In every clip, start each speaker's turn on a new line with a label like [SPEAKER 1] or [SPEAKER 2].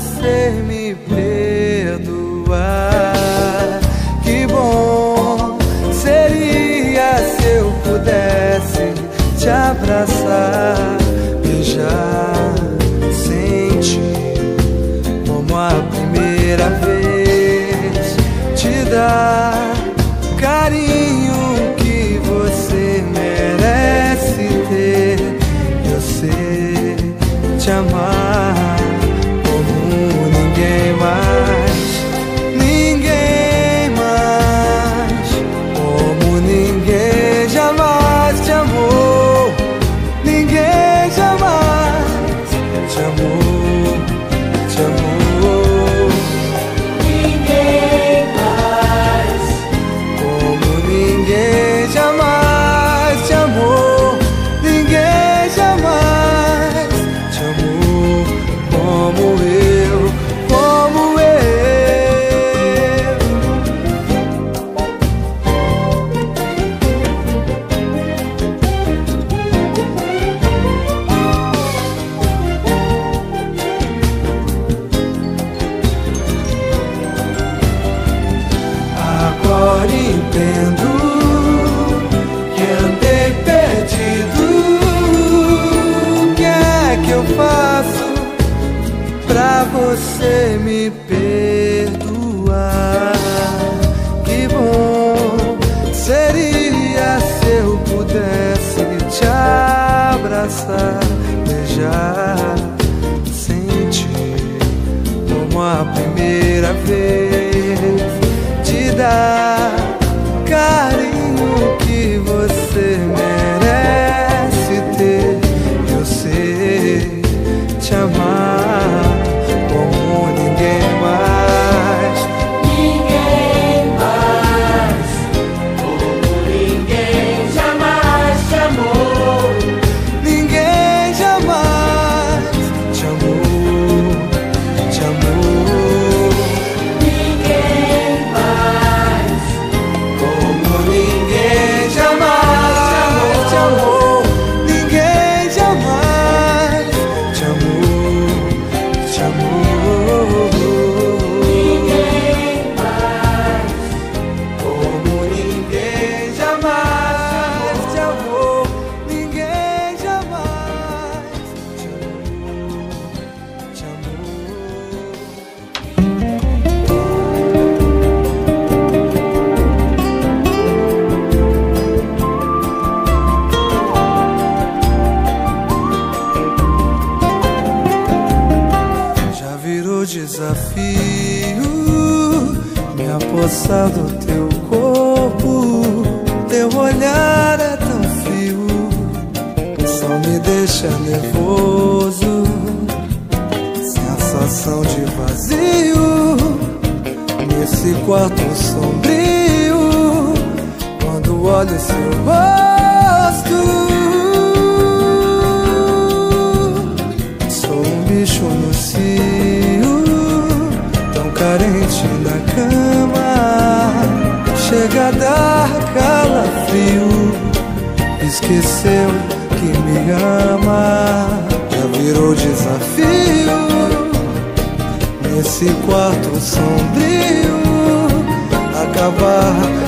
[SPEAKER 1] você me perdoar. Que bom seria se eu pudesse te abraçar, beijar. macio, tão carente na cama. Chega a dar calafrio, esqueceu que me ama. Já virou desafio nesse quarto sombrio. Acabar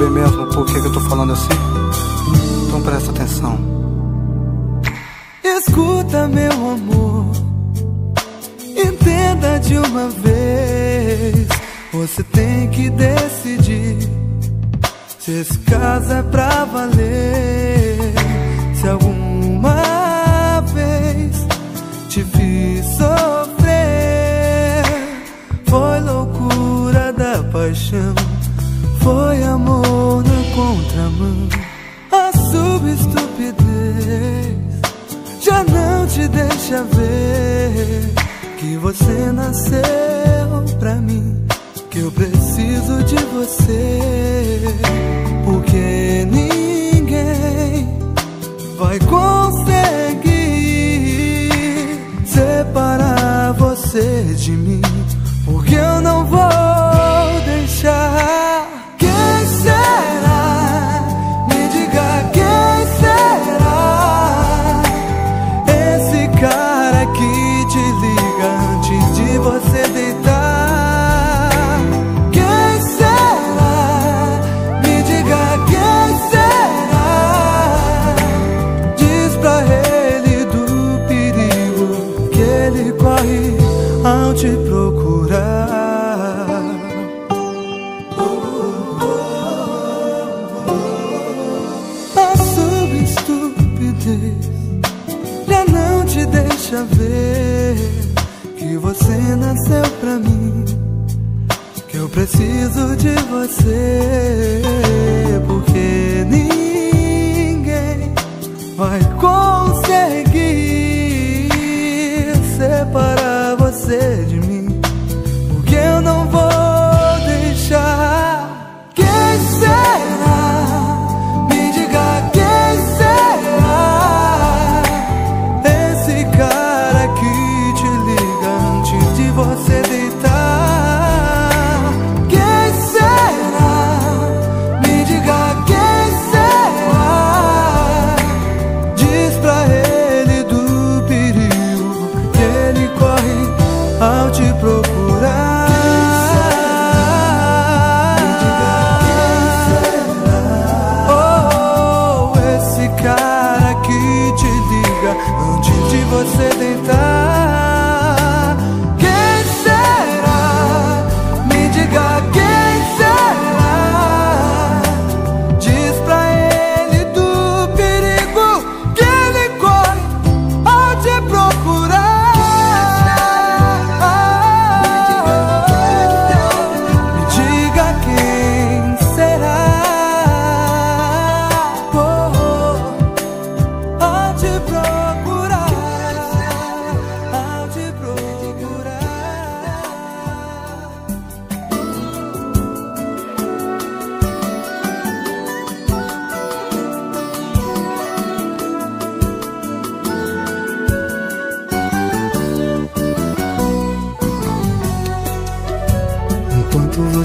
[SPEAKER 1] saber mesmo por que, que eu tô falando assim? Então presta atenção. Escuta, meu amor, entenda de uma vez. Você tem que decidir se esse caso é pra valer. Se alguma vez te vi sofrer, foi loucura da paixão foi amor na contramão. A subestupidez já não te deixa ver Que você nasceu pra mim Que eu preciso de você. Porque ninguém vai conseguir Separar você de mim. Porque eu não vou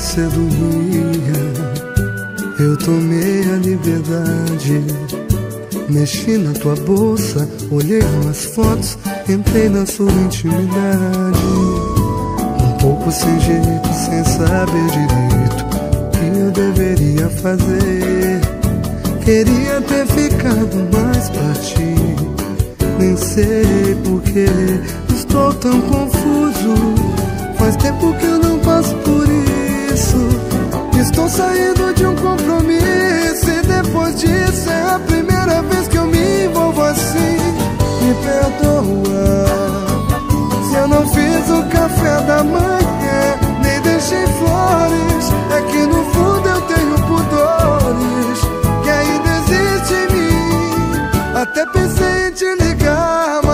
[SPEAKER 1] você dormia, eu tomei a liberdade. Mexi na tua bolsa, olhei umas fotos, entrei na sua intimidade. Um pouco sem jeito, sem saber direito o que eu deveria fazer. Queria ter ficado mais pra ti, nem sei porquê. Estou tão confuso, faz tempo que eu não passo por isso. Estou saindo de um compromisso. E depois disso é a primeira vez que eu me envolvo assim. Me perdoa se eu não fiz o café da manhã. Nem deixei flores. É que no fundo eu tenho pudores que ainda existe em mim. Até pensei em te ligar.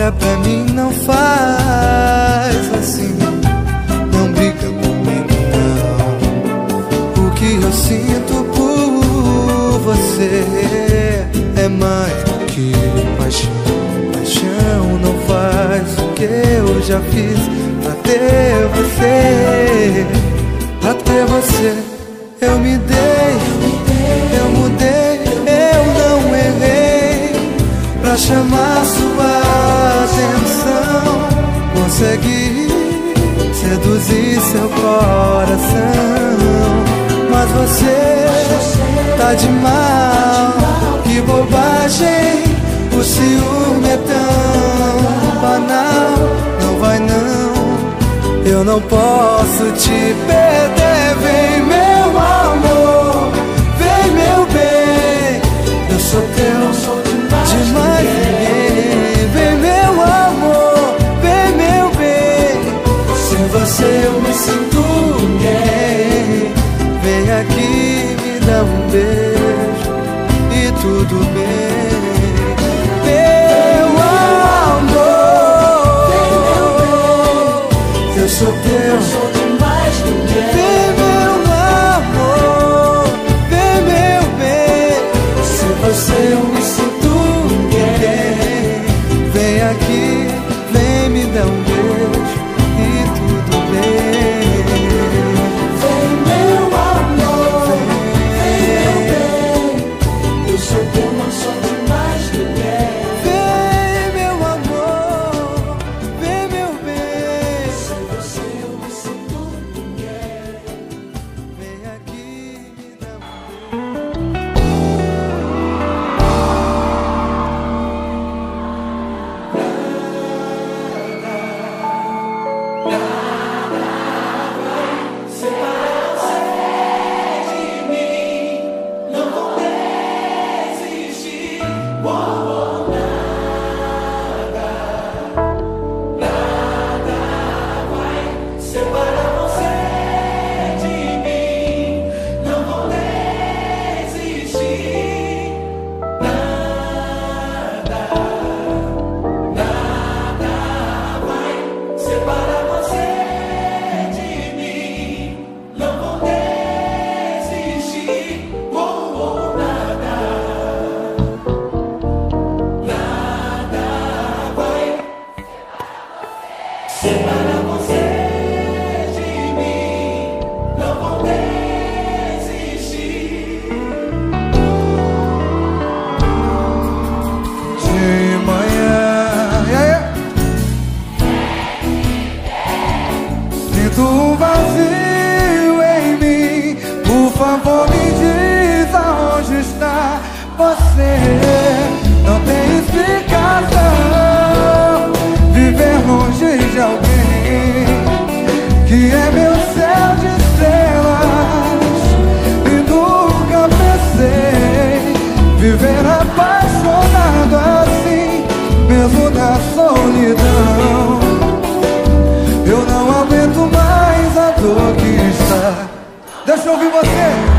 [SPEAKER 1] Olha pra mim, não faz assim. Não briga comigo, não. O que eu sinto por você é mais do que paixão. Paixão não faz o que eu já fiz pra ter você. Ter você, eu me dei, eu mudei, eu não errei pra chamar sua atenção. Consegui seduzir seu coração, mas você tá de mal. Que bobagem, o ciúme é tão banal. Não vai não, eu não posso te perder. Vem meu amor, Eu me sinto ninguém. Vem aqui, me dá um beijo e tudo bem. Viver apaixonado assim, mesmo na solidão. Eu não aguento mais a dor que está. Deixa eu ouvir você.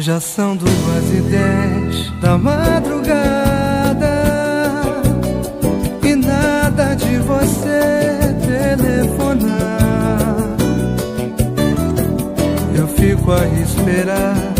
[SPEAKER 1] Já são duas e dez da madrugada. E nada de você telefonar. Eu fico a esperar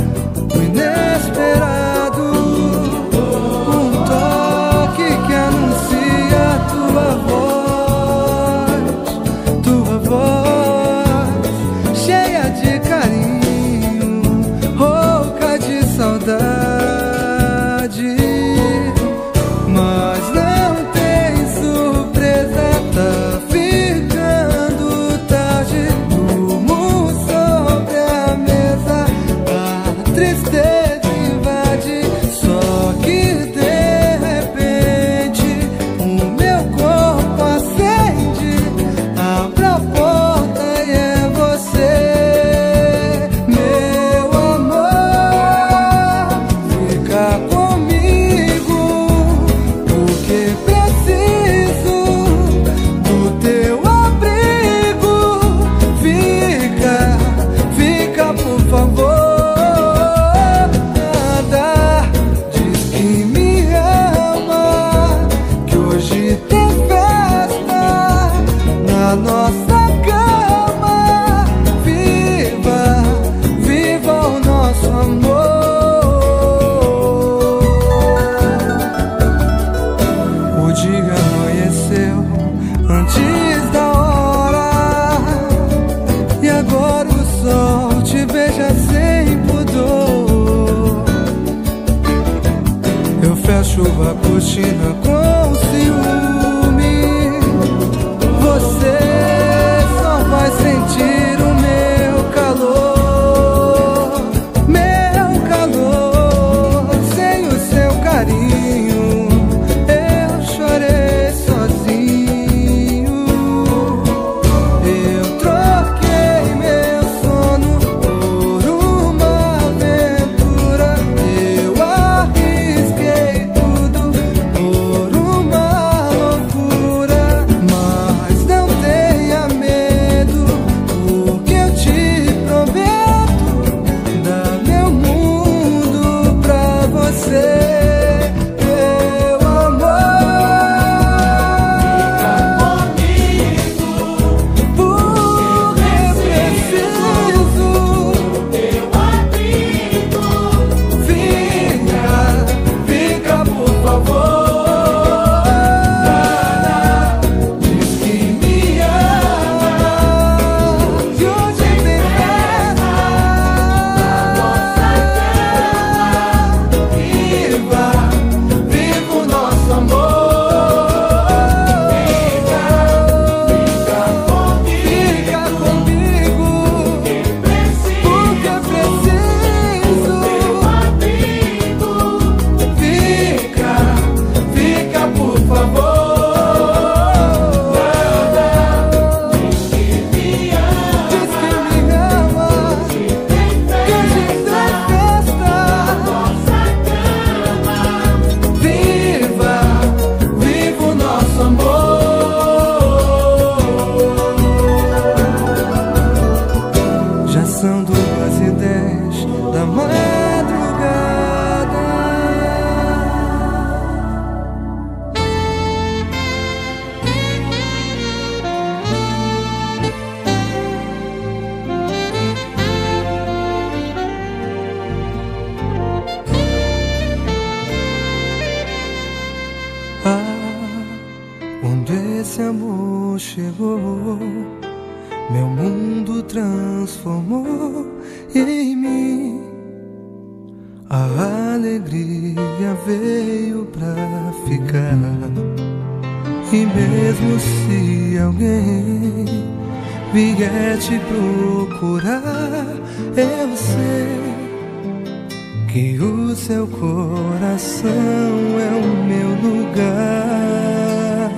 [SPEAKER 1] que o seu coração é o meu lugar.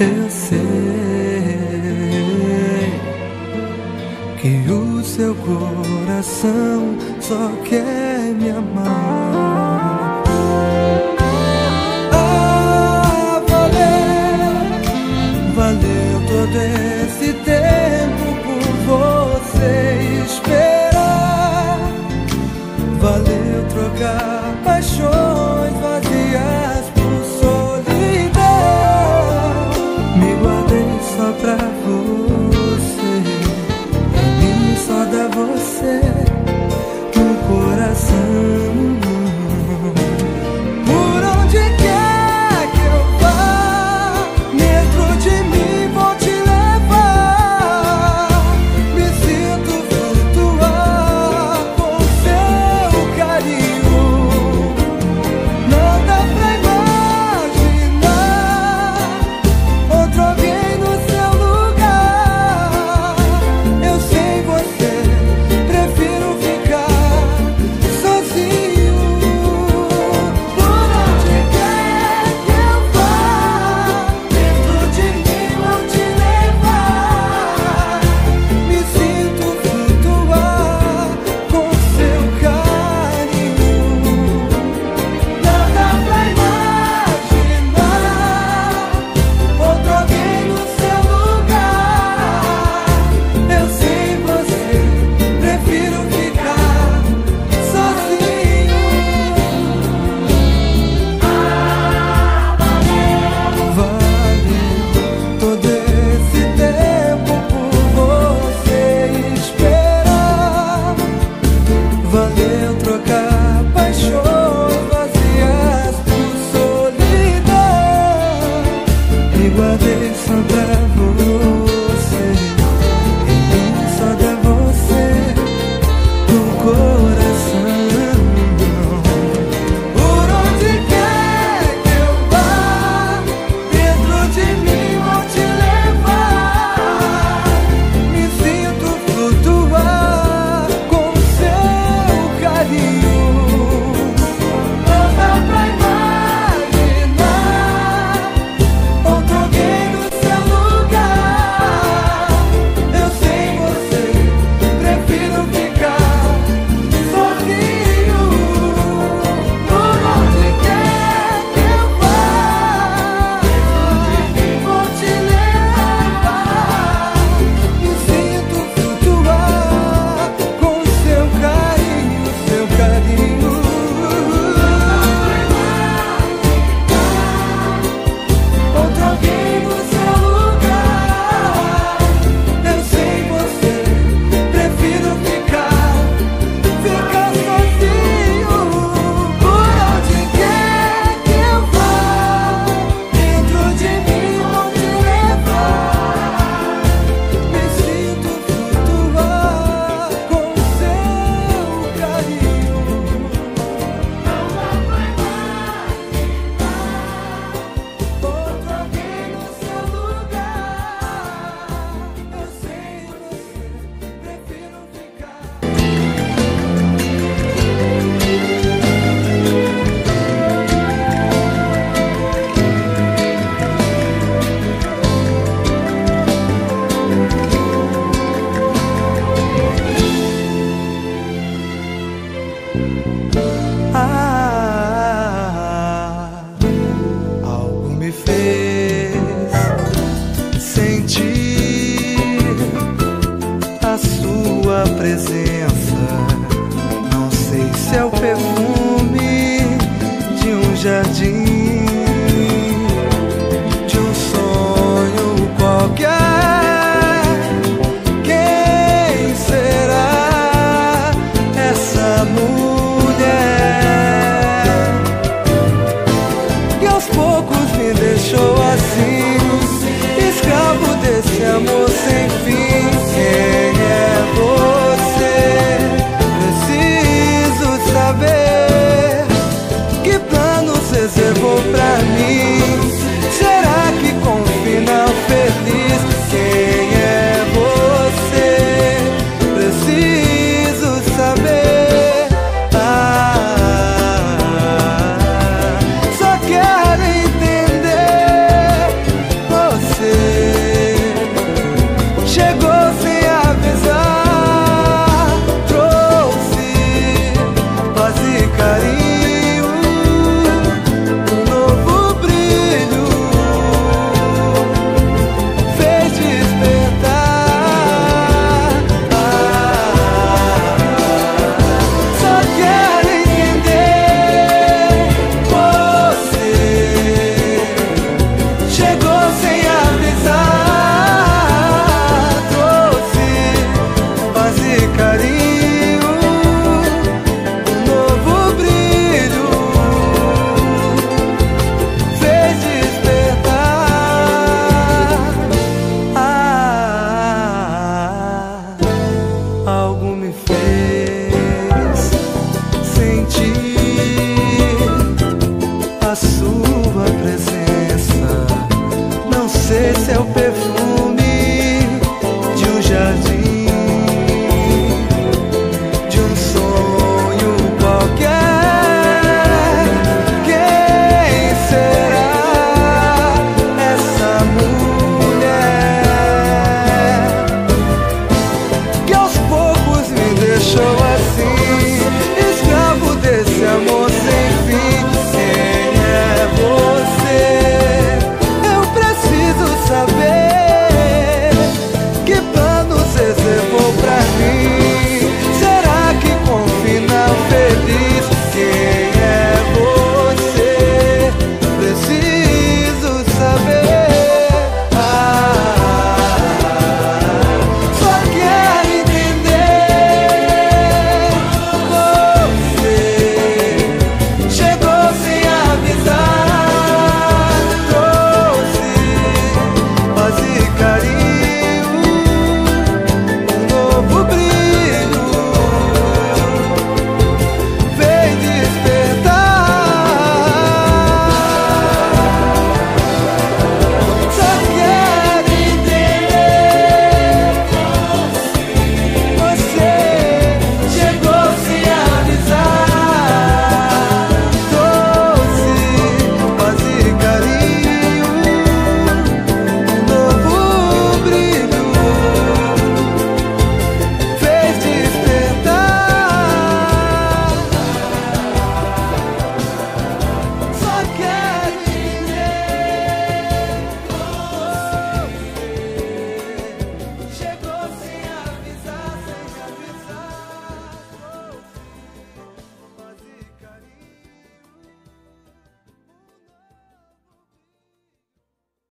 [SPEAKER 1] Eu sei que o seu coração só quer me amar. Esse amor sem fim.